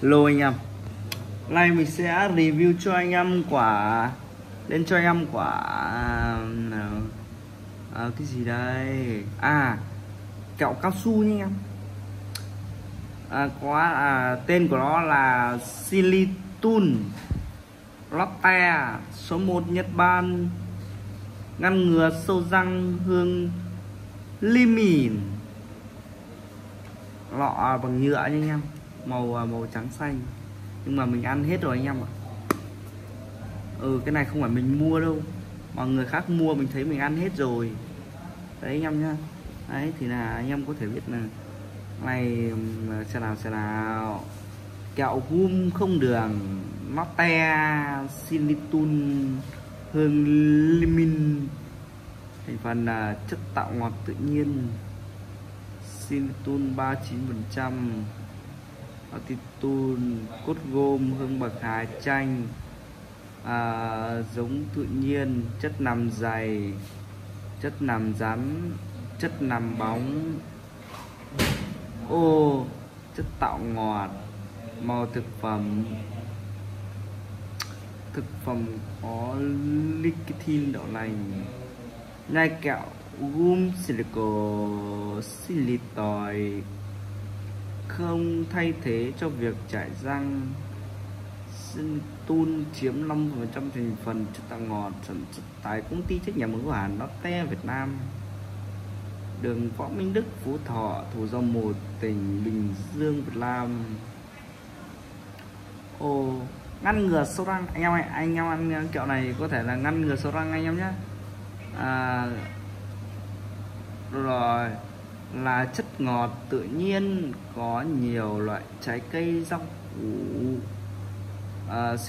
Lô anh em. Nay mình sẽ review cho anh em quả Lên cho anh em quả à, Cái gì đây? À Kẹo cao su nha anh em. À, Có à, Tên của nó là Silitun Lotte Số 1 Nhật Bản Ngăn ngừa sâu răng hương Limin Lọ bằng nhựa nha anh em màu à, màu trắng xanh. Nhưng mà mình ăn hết rồi anh em ạ. Ừ cái này không phải mình mua đâu. Mà người khác mua mình thấy mình ăn hết rồi. Đấy anh em nhá. Đấy, thì là anh em có thể biết là này xe nào xe nào kẹo gum không đường Lotte Silitun hương limin. Thành phần là chất tạo ngọt tự nhiên. Silitun 39% Altitude, cốt gôm, hương bạc hà chanh à, giống tự nhiên, chất nằm dày, chất nằm rắn, chất nằm bóng, ô, chất tạo ngọt, màu thực phẩm, thực phẩm có nicotine đậu lành, nhai kẹo gum silico xylitol không thay thế cho việc trải răng Tun chiếm 5% thành phần chất tạo ngọt sản xuất tại công ty trách nhiệm hữu hạn Lotte Việt Nam. Đường Võ Minh Đức Phú Thọ Thủ Dầu Một tỉnh Bình Dương Việt Nam. Ồ ngăn ngừa sâu răng. Anh em anh em ăn kẹo này có thể là ngăn ngừa sâu răng anh em nhé. À, rồi là chất ngọt tự nhiên có nhiều loại trái cây rau củ. À, uh,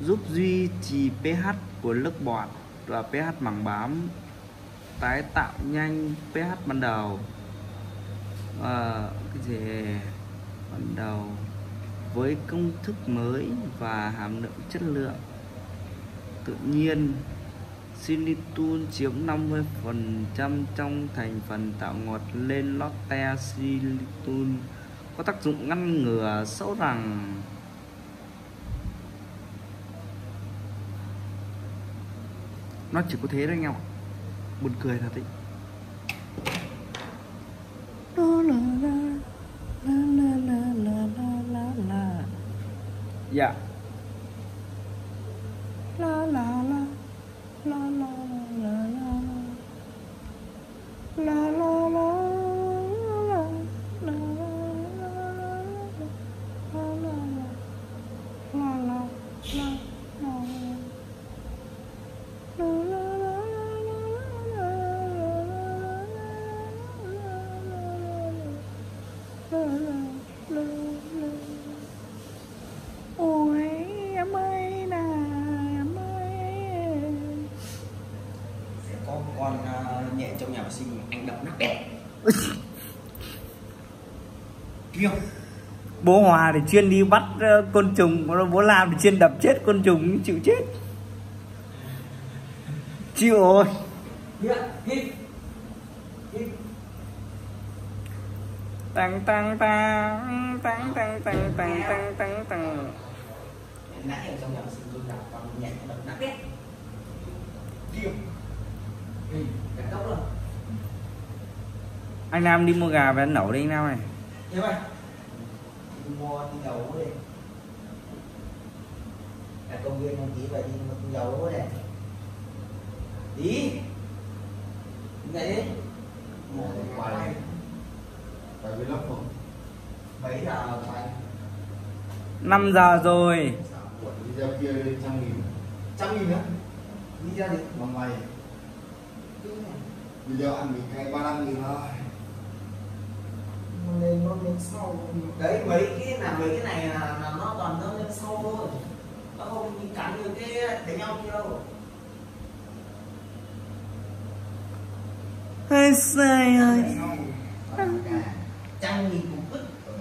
giúp duy trì pH của lớp bọt và pH màng bám tái tạo nhanh pH ban đầu. À, cái gì? Ban đầu. Với công thức mới và hàm lượng chất lượng tự nhiên Xylitol chiếm 50% trong thành phần tạo ngọt lên Lotte Xylitol có tác dụng ngăn ngừa sâu rằng nó chỉ có thế đấy anh em ạ. Buồn cười thật đấy. Vệ sinh anh đập nát bét kia bố Hòa thì chuyên đi bắt ờ, côn trùng bố làm thì chuyên đập chết côn trùng chịu chết. Chịu rồi. Tăng tăng tăng tăng tăng tăng tăng tăng tăng tăng nãy ở trong nhà sinh tôi gặp con nó đập nát bét kia ừ, cái tóc rồi anh Nam đi mua gà về anh nấu đi anh Nam này thế đi mua đi dầu đi. Cả công viên đăng ký vậy đi mua tinh dầu này đi. Đi đi. Mua cái quầy Tại vì lắm không? mấy giờ 5 giờ rồi. Đi ra kia lên trăm nghìn. Trăm nghìn nữa. Đi ra đi. Mà mày. Video ăn mình cái 35 nghìn thôi lên nó lên sau. Đấy mấy cái là mấy cái này là, là nó toàn nó lên sau thôi. Nó không đi cắn được cái đánh nhau kia đâu. Ôi trời ơi trăm nghìn cũng vứt ừ,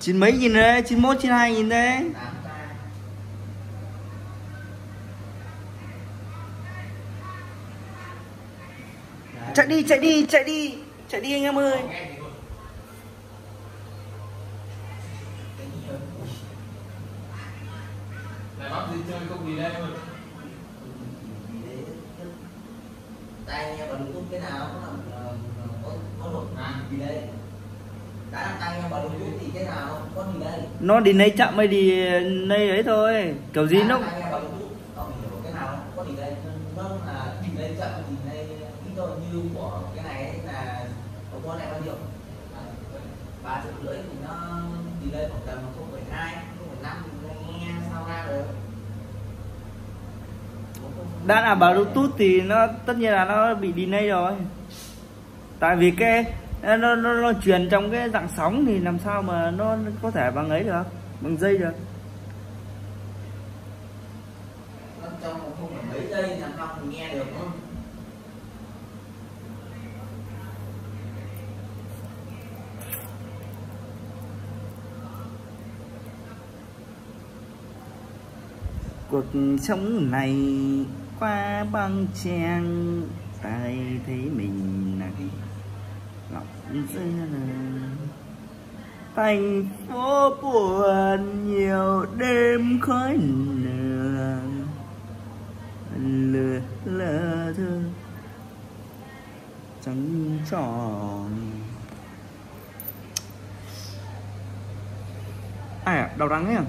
chín mấy nghìn đấy? Chín mốt chín hai nghìn đấy. Chạy đi chạy đi chạy đi chạy đi anh em ơi. Này bác đi chơi không gì đây mà tay nghe bằng bluetooth cái nào có làm có có luật À. gì đây. Đã làm tay nghe bằng bluetooth thì cái nào có gì đây. Nó đi nấy chậm mới đi nấy ấy thôi. Kiểu gì nó làm tay nghe bằng bluetooth không hiểu cái nào có vâng là nhìn lên chậm gì đây ít thôi như của cái này ấy là có con này bao nhiêu? À, ba triệu rưỡi thì nó nhìn lên khoảng tầm không phẩy hai không phẩy năm nghe sao ra được? Đã là bluetooth thì nó tất nhiên là nó bị delay rồi. Tại vì cái nó, nó, nó truyền trong cái dạng sóng thì làm sao mà nó có thể bằng ấy được bằng dây được nó trong một không phải mấy giây làm sao mình nghe được đúng không cuộc sống này qua băng trang tay thấy mình này lọc rơi thành phố buồn nhiều đêm khói lửa lửa lờ thơ trắng tròn. Ai à? Đau đắng ấy à?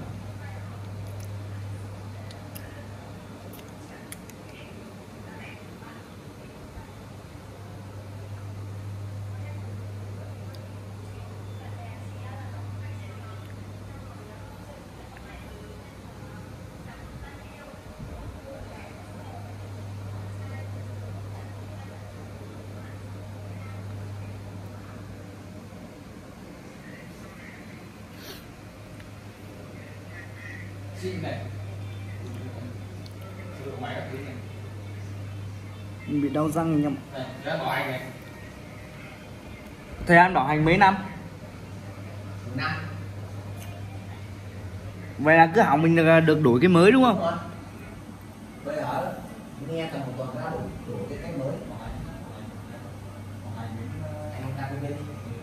Xịn này Sử dụng máy các thứ này bị đau răng nhầm. Thời gian bảo hành mấy năm? Năm vậy là cứ hỏng mình được, được đổi cái mới đúng không? Bây giờ nghe tầm một tuần đã đủ đủ cái cách mới anh không đang bên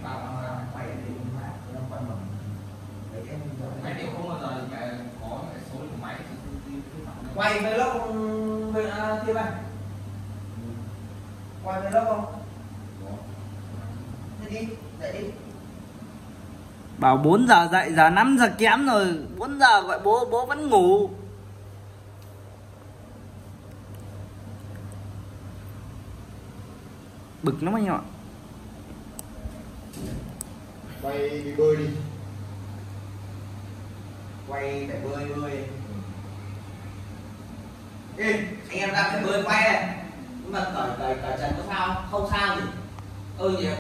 vào vào quay để mà nó quan mầm lấy cái Máy đều không bao giờ được cái- có cái số của máy thì cứ- cứ- cứ bảo nó- quay vlog bên à, kia bạn. Quay vlog không? Thế đi dậy đi. Bảo 4 giờ dậy giờ 5 giờ kém rồi. 4 giờ gọi bố bố vẫn ngủ. Bực lắm anh em ạ. Quay đi bơi đi. Quay phải bơi bơi Ê, anh em đang phải bơi quay này nhưng mà cởi cởi cởi trần có sao không? Sao gì. Tôi nhiều